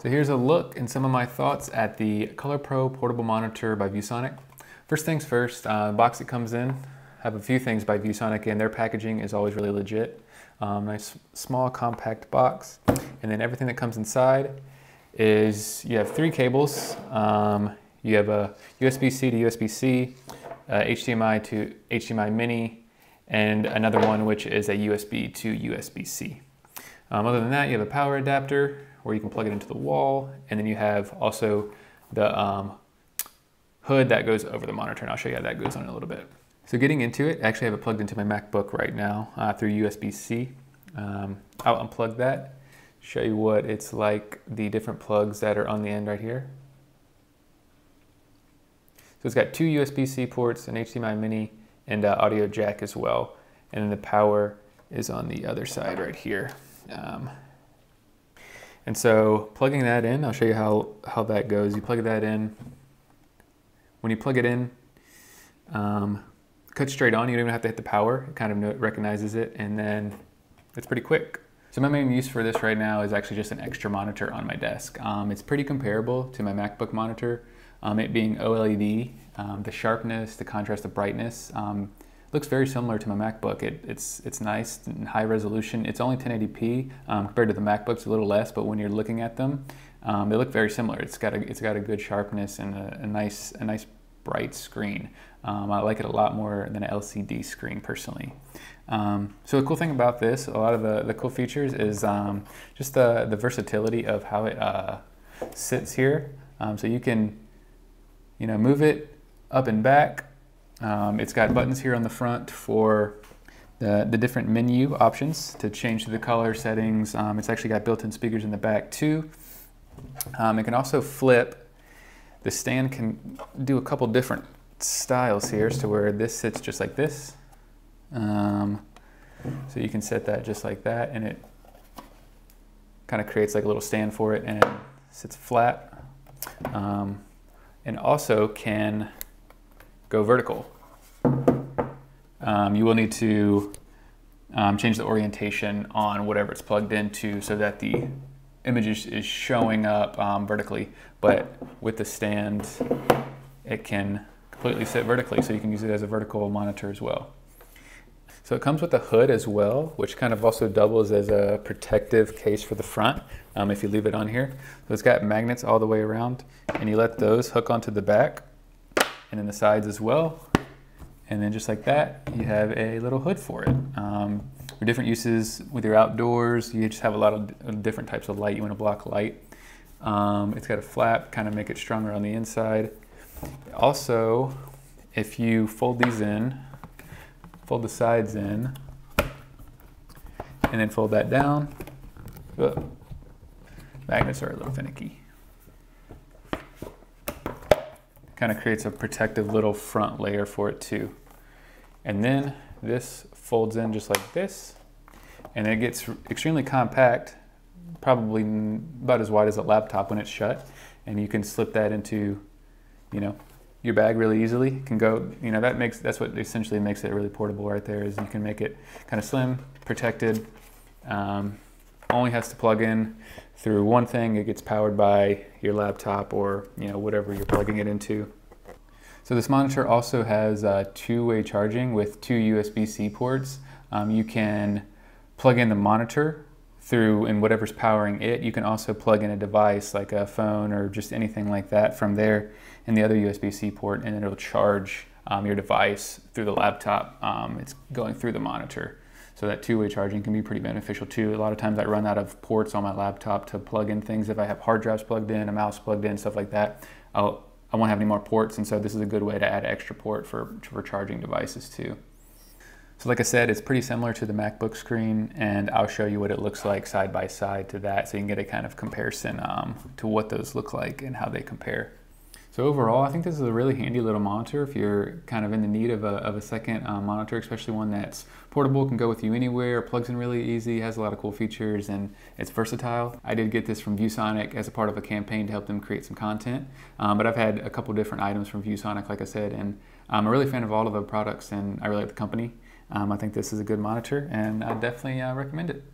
So here's a look and some of my thoughts at the Color Pro portable monitor by ViewSonic. First things first, uh, box it comes in, have a few things by ViewSonic and their packaging is always really legit. Um, nice small compact box. And then everything that comes inside is you have three cables. Um, you have a USB-C to USB-C, uh, HDMI to HDMI mini, and another one which is a USB to USB-C. Um, other than that, you have a power adapter where you can plug it into the wall, and then you have also the um, hood that goes over the monitor, and I'll show you how that goes on in a little bit. So getting into it, I actually have it plugged into my MacBook right now uh, through USB-C. Um, I'll unplug that, show you what it's like, the different plugs that are on the end right here. So it's got two USB-C ports, an HDMI mini, and uh, audio jack as well. And then the power is on the other side right here. Um, and so plugging that in, I'll show you how, how that goes. You plug that in. When you plug it in, um, cut straight on. You don't even have to hit the power. It kind of recognizes it, and then it's pretty quick. So my main use for this right now is actually just an extra monitor on my desk. Um, it's pretty comparable to my MacBook monitor, um, it being OLED. Um, the sharpness, the contrast, the brightness um, looks very similar to my MacBook. It, it's it's nice and high resolution. It's only 1080p um, compared to the MacBooks, a little less. But when you're looking at them, um, they look very similar. It's got a it's got a good sharpness and a, a nice a nice bright screen. Um, I like it a lot more than an LCD screen personally. Um, so the cool thing about this, a lot of the, the cool features is um, just the, the versatility of how it uh, sits here. Um, so you can, you know, move it up and back. Um, it's got buttons here on the front for the, the different menu options to change the color settings. Um, it's actually got built-in speakers in the back too. it can also flip the stand can do a couple different styles here as to where this sits just like this. Um, so you can set that just like that and it kind of creates like a little stand for it and it sits flat. Um, and also can go vertical. Um, you will need to um, change the orientation on whatever it's plugged into so that the image is, is showing up um, vertically, but with the stand, it can completely sit vertically, so you can use it as a vertical monitor as well. So it comes with a hood as well, which kind of also doubles as a protective case for the front um, if you leave it on here. So it's got magnets all the way around, and you let those hook onto the back and then the sides as well. And then just like that, you have a little hood for it. Um, for different uses with your outdoors. You just have a lot of different types of light. You want to block light. Um, it's got a flap, kind of make it stronger on the inside. Also, if you fold these in, fold the sides in, and then fold that down, whoa, magnets are a little finicky. Kind of creates a protective little front layer for it too. And then this folds in just like this, and it gets extremely compact, probably about as wide as a laptop when it's shut, and you can slip that into, you know, your bag really easily. It can go, you know, that makes that's what essentially makes it really portable right there. Is you can make it kind of slim, protected. Um, only has to plug in through one thing. It gets powered by your laptop or you know whatever you're plugging it into. So this monitor also has uh, two-way charging with two USB-C ports. Um, you can plug in the monitor through and whatever's powering it. You can also plug in a device like a phone or just anything like that from there in the other USB-C port and it'll charge um, your device through the laptop. Um, it's going through the monitor. So that two-way charging can be pretty beneficial too. A lot of times I run out of ports on my laptop to plug in things. If I have hard drives plugged in, a mouse plugged in, stuff like that, I'll I won't have any more ports, and so this is a good way to add extra port for, for charging devices too. So like I said, it's pretty similar to the MacBook screen, and I'll show you what it looks like side by side to that so you can get a kind of comparison um, to what those look like and how they compare. So overall, I think this is a really handy little monitor if you're kind of in the need of a, of a second um, monitor, especially one that's portable, can go with you anywhere, plugs in really easy, has a lot of cool features, and it's versatile. I did get this from ViewSonic as a part of a campaign to help them create some content, um, but I've had a couple different items from ViewSonic, like I said, and I'm a really fan of all of the products, and I really like the company. Um, I think this is a good monitor, and I definitely uh, recommend it.